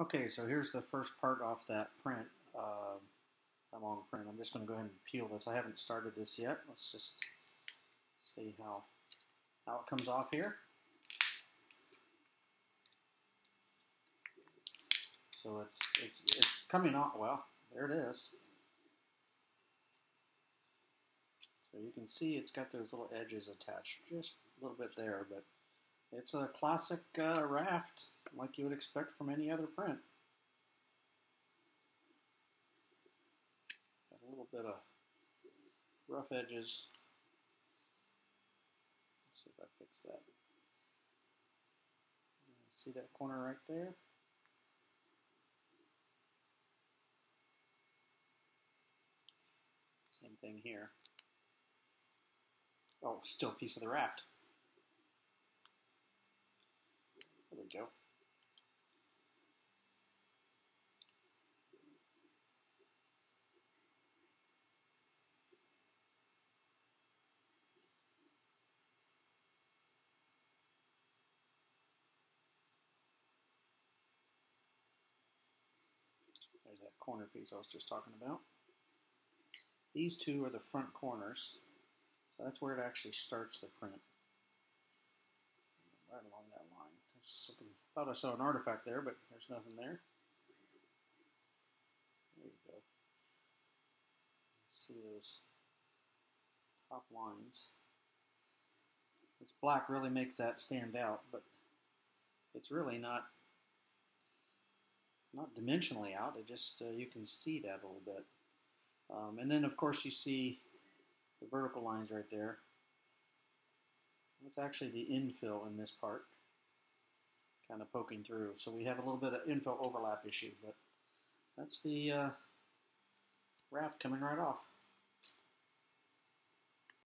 Okay, so here's the first part off that print, uh, that long print. I'm just going to go ahead and peel this. I haven't started this yet. Let's just see how, how it comes off here. So it's, it's, it's coming off, well, there it is. So you can see it's got those little edges attached, just a little bit there, but it's a classic uh, raft like you would expect from any other print. Got a little bit of rough edges. Let's see if I fix that. See that corner right there? Same thing here. Oh, still a piece of the raft. There we go. That corner piece I was just talking about. These two are the front corners. So that's where it actually starts the print. Right along that line. Looking, thought I saw an artifact there, but there's nothing there. There you go. See those top lines. This black really makes that stand out, but it's really not not dimensionally out. It just uh, you can see that a little bit. Um, and then of course you see the vertical lines right there. That's actually the infill in this part, kind of poking through. So we have a little bit of infill overlap issue, but that's the uh, raft coming right off.